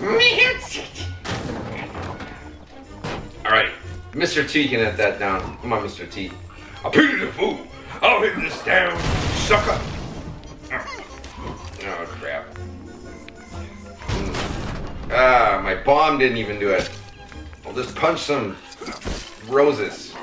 Music. All right, Mr. T can hit that down. Come on, Mr. T. I'll pity the fool. I'll hit this down, sucker. Oh crap. Ah, my bomb didn't even do it. I'll just punch some roses.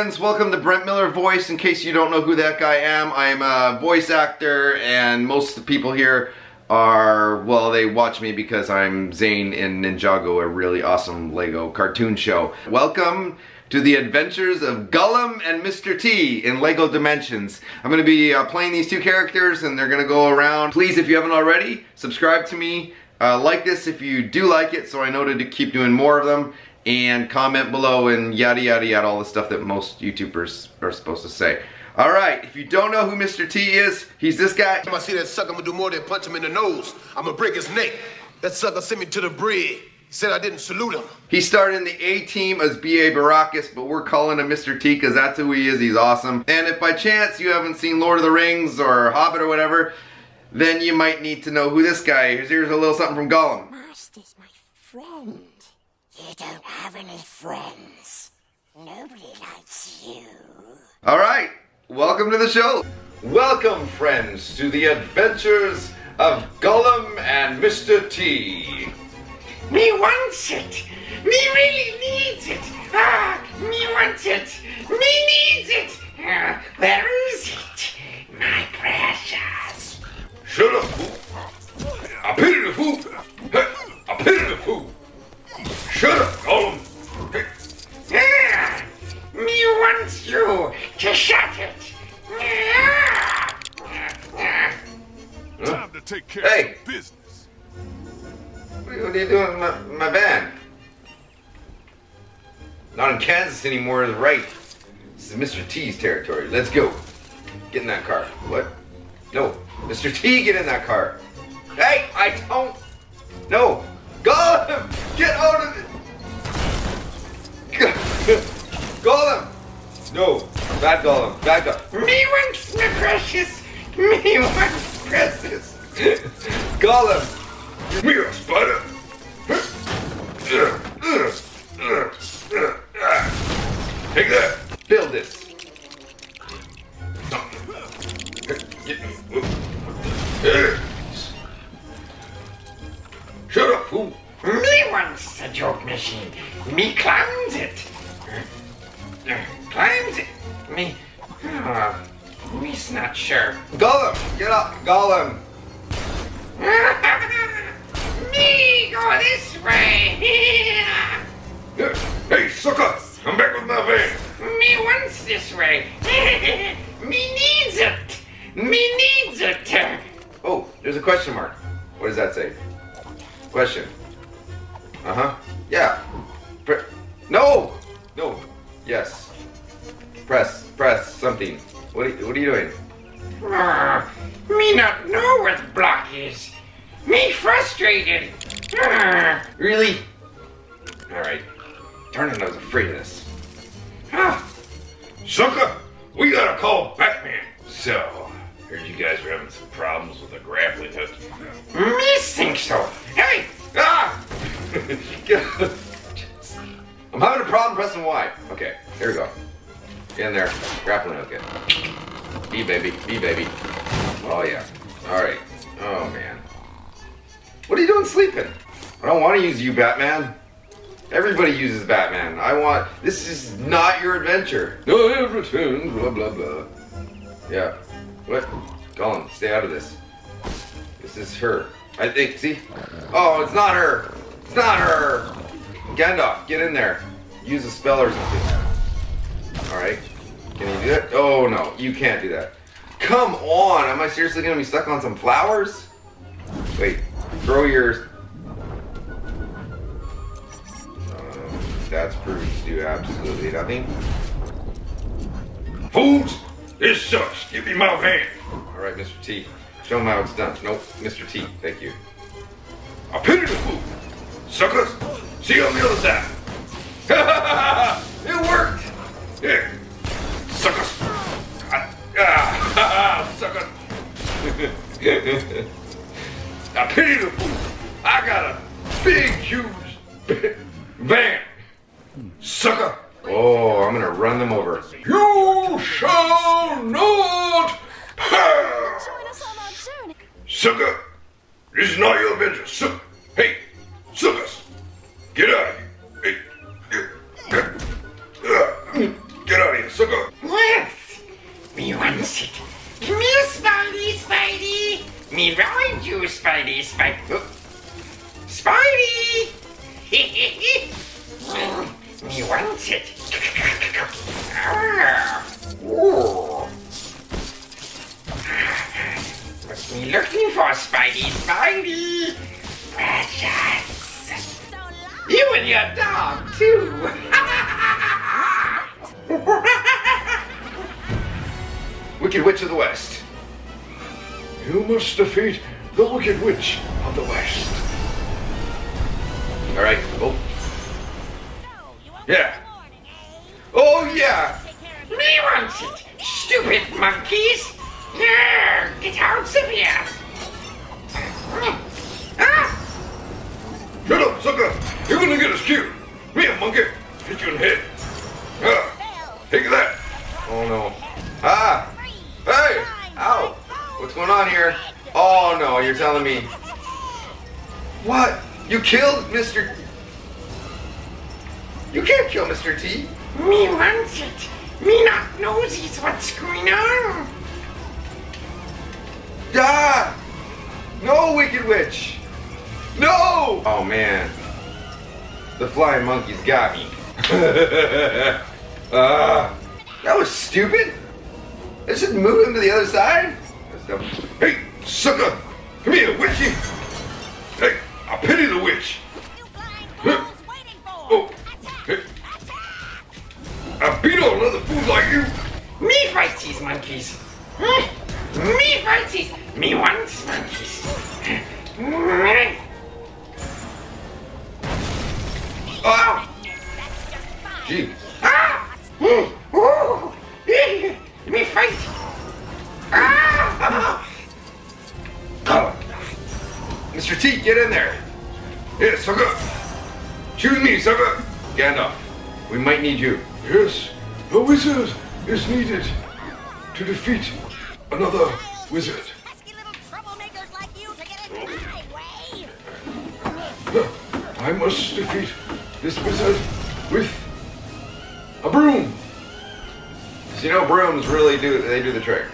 Friends. Welcome to Brent Miller Voice. In case you don't know who that guy am, I'm a voice actor, and most of the people here are, well, they watch me because I'm Zane in Ninjago, a really awesome Lego cartoon show. Welcome to the adventures of Gollum and Mr. T in Lego Dimensions. I'm going to be uh, playing these two characters, and they're going to go around. Please, if you haven't already, subscribe to me. Uh, like this if you do like it, so I know to keep doing more of them and comment below and yada yada yada all the stuff that most YouTubers are supposed to say. Alright, if you don't know who Mr. T is, he's this guy. Time I see that sucker, I'm gonna do more than punch him in the nose. I'm gonna break his neck. That sucker sent me to the brig. He said I didn't salute him. He started in the A team as B.A. Baracus, but we're calling him Mr. T because that's who he is. He's awesome. And if by chance you haven't seen Lord of the Rings or Hobbit or whatever, then you might need to know who this guy is. Here's a little something from Gollum. Master's my friend. You don't have any friends. Nobody likes you. Alright, welcome to the show. Welcome, friends, to the adventures of Gollum and Mr. T. Me wants it. Me really needs it. Ah, me wants it. Me needs it. Ah, where is it? My precious. Not in Kansas anymore is right. This is Mr. T's territory. Let's go. Get in that car. What? No. Mr. T, get in that car. Hey, I don't. No. Gollum! Get out of it! Gollum! No. Bad Gollum. Bad Gollum. me wants my precious. Me wants precious. Gollum! Wants a joke machine. Me climbs it. Uh, Climbs it. Me. Uh, me's not sure. Gollum! Get up! Gollum! me go this way. Hey, sucker. Come back with my van. me wants this way. me needs it. Me needs it. Oh, there's a question mark. What does that say? Question. Uh huh. Yeah. Pre- no! No. Yes. Press. Press something. What are, you- what are you doing? Ah, me not know where the block is. Me frustrated. Ah, Really? Alright. Darn it, I was afraid of this. ah, Sucker, we gotta call Batman. So, heard you guys were having some problems with the grappling hook. me think so. Hey, Ah! I'm having a problem pressing Y. Okay, here we go. Get in there. Grappling hook it. B baby. B baby. Oh yeah. Alright. Oh man. What are you doing sleeping? I don't want to use you, Batman. Everybody uses Batman. I want. This is not your adventure. No, it returns. Blah blah blah. Yeah. What? Gollum, stay out of this. This is her. I think. See? Oh, it's not her. It's not her. Gandalf, get in there. Use a spell or something. All right. Can you do that? Oh no, you can't do that. Come on. Am I seriously gonna be stuck on some flowers? Wait. Throw yours. Um, that's proved to do absolutely nothing. Fools, this sucks. Give me my van. All right, Mr. T. Show him how it's done. Nope, Mr. T. Thank you. I pity the fool. Suckers! See you on the other side! it worked! Here! Suckers! I, ah, suckers! I pity the fool! I got a big, huge van! Sucker! Oh, I'm gonna run them over. You shall not pass! Sucker! This is not your vengeance. Sucker! Hey! Suckers, get out of here. Get, out of here, sucker. Yes, me wants it. Come here, Spidey, Spidey. Me ride you, Spidey, Spidey. Spidey! me wants it. Ah. Ooh. What's me looking for, Spidey, Spidey? Precious. You and your dog, too. Wicked Witch of the West. You must defeat the Wicked Witch of the West. All right. Oh, Yeah. oh yeah. Me wants it, stupid monkeys! Yeah, get out of here! Ah! Shut up, sucker! You're gonna get us killed. Me a monkey. Hit you in the head. Ah, take that. Oh no. Ah. Hey. Ow. What's going on here? Oh no, you're telling me. What? You killed Mr. You can't kill Mr. T. Me wants it! Me not knows is what's going on! Ah! No, Wicked Witch! No! Oh man. The flying monkeys got me. Ah, that was stupid. I should move him to the other side. Hey, sucker! Come here, witchy! Hey, I pity the witch. Oh. I beat on another fool like you. Me fight these monkeys! Hmm? Me fight these! Me wants monkeys! Oh! Gee. Ah! Ooh. Me fight! Ah! Mr. T, get in there. Yeah, sucker. Choose me, sucker. Gandalf, we might need you. Yes, a wizard is needed to defeat another wizard. Pesky little troublemakers like you to get in my way. I must defeat this wizard with a broom. You know brooms really do they do the trick.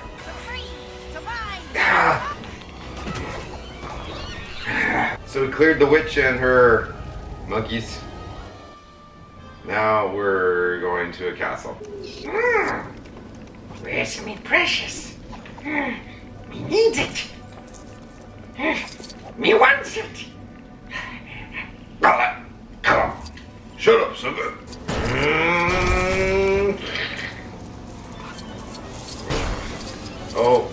So we cleared the witch and her monkeys. Now we're going to a castle. Hmm. Where's me precious? Hmm. Me needs it. Hmm. Me wants it. Shut up, sucker. Mm. Oh,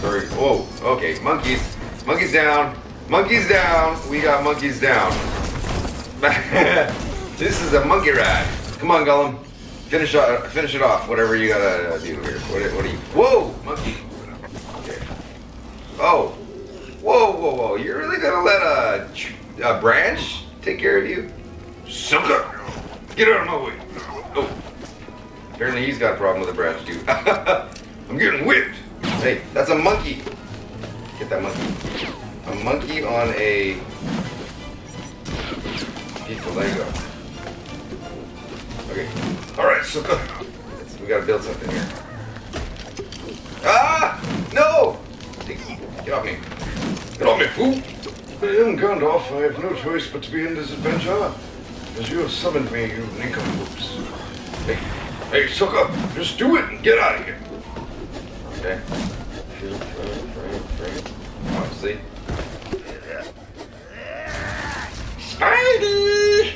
sorry. Whoa. Okay, monkeys. Monkeys down. Monkeys down. We got monkeys down. this is a monkey ride. Come on, Gollum. Finish uh, finish it off. Whatever you gotta do here. What, what are you? Whoa, monkey. Okay. Oh. Whoa, whoa, whoa. You're really gonna let a, a branch I'm getting whipped. hey, that's a monkey. Get that monkey. A monkey on a piece of Lego. Okay, All right, let's- we gotta build something here. Ah! No! Get off me. Get off me, fool. I Gandalf. I have no choice but to be in this adventure. As you have summoned me, you nincompoops. Hey, sucker. Just do it and get out of here. Okay. Frame, frame, frame. Obviously. Spidey!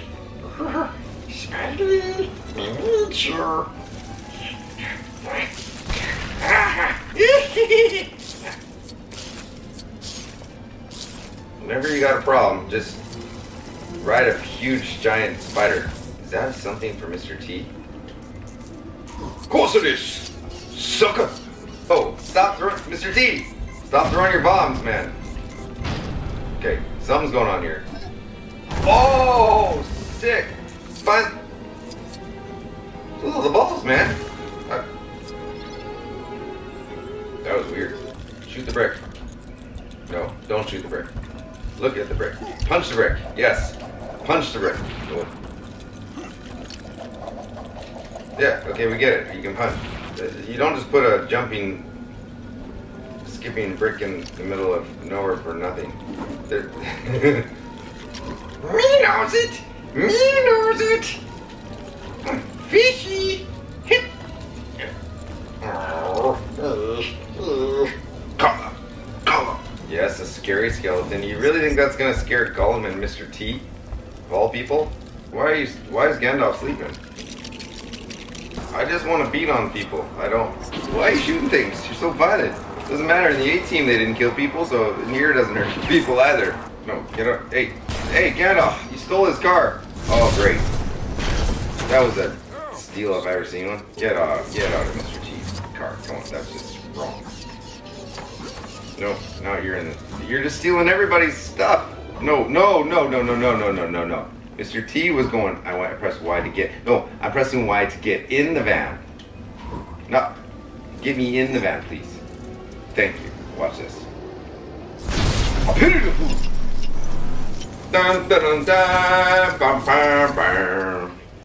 Spidey. Ah. Whenever you got a problem, just ride a huge giant spider. Is that something for Mr. T? Of course it is. Sucker. Oh, stop throwing Mr. T! Stop throwing your bombs, man. Okay, something's going on here. Oh, sick. Fun. Those are the balls, man. I- That was weird. Shoot the brick. No, don't shoot the brick. Look at the brick. Punch the brick. Yes. Punch the brick. Yeah, okay, we get it. You can punch. You don't just put a jumping, skipping brick in the middle of nowhere for nothing. Me knows it. Me knows it. Fishy. Yes, a scary skeleton. You really think that's gonna scare Gollum and Mr. T? Of all people? Why are you? Why is Gandalf sleeping? I just want to beat on people. I don't. Why are you shooting things? You're so violent. Doesn't matter. In the A team, they didn't kill people, so in here doesn't hurt people either. No, get up. Hey, hey, Gandalf! You stole his car. Oh, great. That was a steal if I ever seen one. Get out, get out of Mr. T's car. Come on, that's just wrong. No, no, you're in. The, you're just stealing everybody's stuff. No, no, no, no, no, no, no, no, no, no. Mr. T was going. I to press Y to get. No, I'm pressing Y to get in the van. No, get me in the van, please. Thank you. Watch this. I. Dun dun dun dun. Bum, bum, bum.